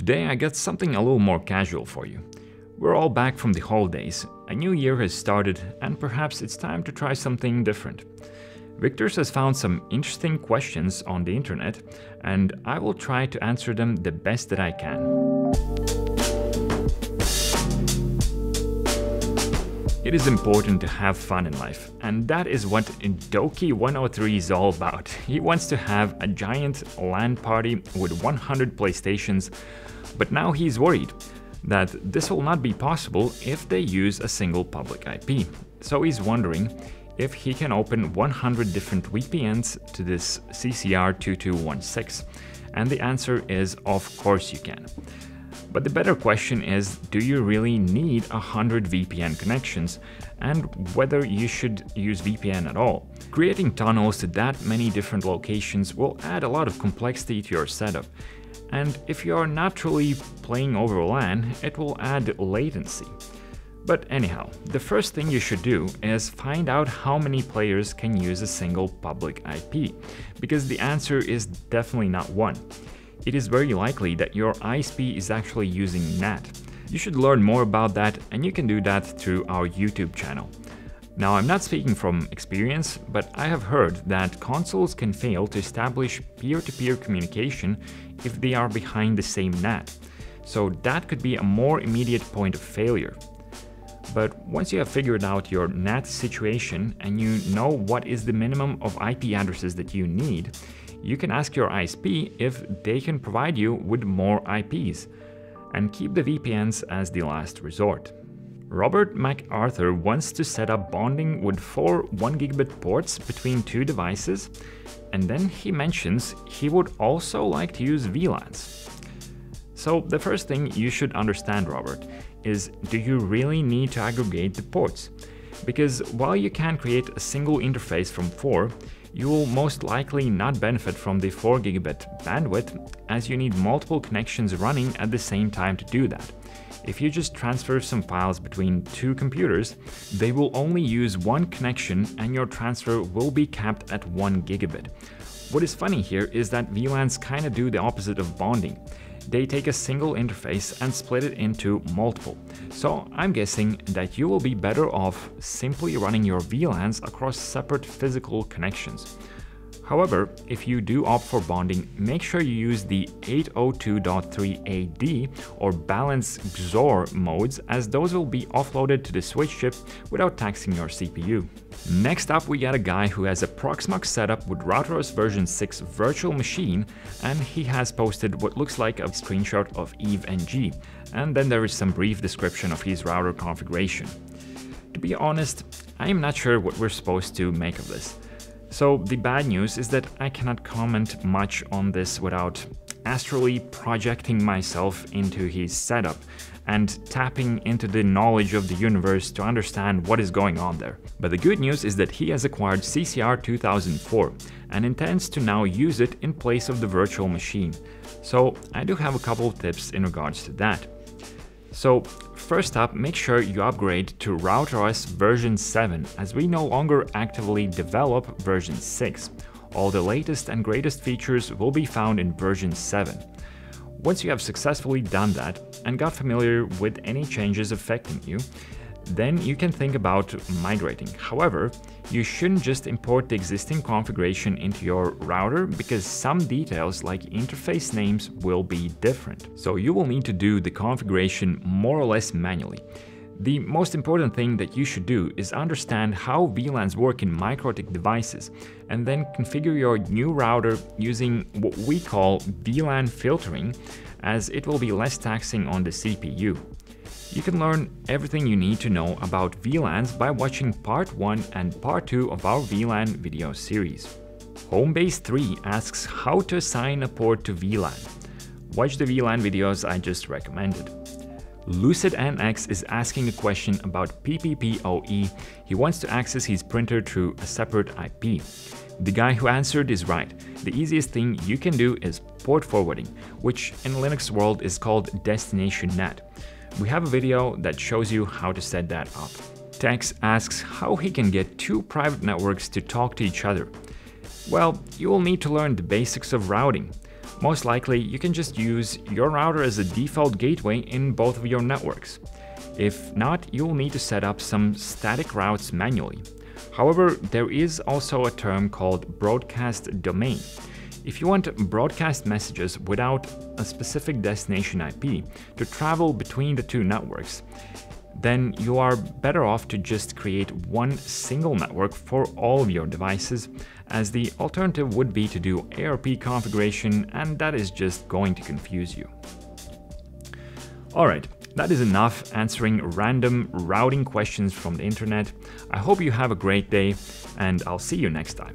Today I got something a little more casual for you. We're all back from the holidays, a new year has started, and perhaps it's time to try something different. Victors has found some interesting questions on the internet, and I will try to answer them the best that I can. It is important to have fun in life, and that is what Doki103 is all about. He wants to have a giant LAN party with 100 PlayStations, but now he's worried that this will not be possible if they use a single public IP. So he's wondering if he can open 100 different VPNs to this CCR2216, and the answer is of course you can. But the better question is, do you really need 100 VPN connections and whether you should use VPN at all? Creating tunnels to that many different locations will add a lot of complexity to your setup. And if you are naturally playing over LAN, it will add latency. But anyhow, the first thing you should do is find out how many players can use a single public IP, because the answer is definitely not one it is very likely that your ISP is actually using NAT. You should learn more about that and you can do that through our YouTube channel. Now I'm not speaking from experience, but I have heard that consoles can fail to establish peer-to-peer -peer communication if they are behind the same NAT. So that could be a more immediate point of failure. But once you have figured out your NAT situation and you know what is the minimum of IP addresses that you need, you can ask your ISP if they can provide you with more IPs, and keep the VPNs as the last resort. Robert MacArthur wants to set up bonding with four 1GB ports between two devices, and then he mentions he would also like to use VLANs. So the first thing you should understand, Robert, is do you really need to aggregate the ports? Because while you can create a single interface from four, you will most likely not benefit from the 4 gigabit bandwidth as you need multiple connections running at the same time to do that. If you just transfer some files between two computers, they will only use one connection and your transfer will be capped at 1 gigabit. What is funny here is that VLANs kinda do the opposite of bonding they take a single interface and split it into multiple. So I'm guessing that you will be better off simply running your VLANs across separate physical connections. However, if you do opt for bonding, make sure you use the 802.3AD or balance XOR modes as those will be offloaded to the switch chip without taxing your CPU. Next up we got a guy who has a Proxmox setup with RouterOS version 6 virtual machine and he has posted what looks like a screenshot of EVE-NG and then there is some brief description of his router configuration. To be honest, I am not sure what we're supposed to make of this. So the bad news is that I cannot comment much on this without astrally projecting myself into his setup and tapping into the knowledge of the universe to understand what is going on there. But the good news is that he has acquired CCR 2004 and intends to now use it in place of the virtual machine. So I do have a couple of tips in regards to that. So first up, make sure you upgrade to RouterOS version 7 as we no longer actively develop version 6. All the latest and greatest features will be found in version 7. Once you have successfully done that and got familiar with any changes affecting you, then you can think about migrating. However, you shouldn't just import the existing configuration into your router because some details like interface names will be different. So you will need to do the configuration more or less manually. The most important thing that you should do is understand how VLANs work in MikroTik devices and then configure your new router using what we call VLAN filtering as it will be less taxing on the CPU. You can learn everything you need to know about VLANs by watching part 1 and part 2 of our VLAN video series. Homebase3 asks how to assign a port to VLAN. Watch the VLAN videos I just recommended. LucidNX is asking a question about PPPoE. He wants to access his printer through a separate IP. The guy who answered is right. The easiest thing you can do is port forwarding, which in Linux world is called destination NAT. We have a video that shows you how to set that up. Tex asks how he can get two private networks to talk to each other. Well, you will need to learn the basics of routing. Most likely, you can just use your router as a default gateway in both of your networks. If not, you'll need to set up some static routes manually. However, there is also a term called broadcast domain. If you want to broadcast messages without a specific destination IP to travel between the two networks, then you are better off to just create one single network for all of your devices, as the alternative would be to do ARP configuration, and that is just going to confuse you. Alright, that is enough answering random routing questions from the internet. I hope you have a great day, and I'll see you next time.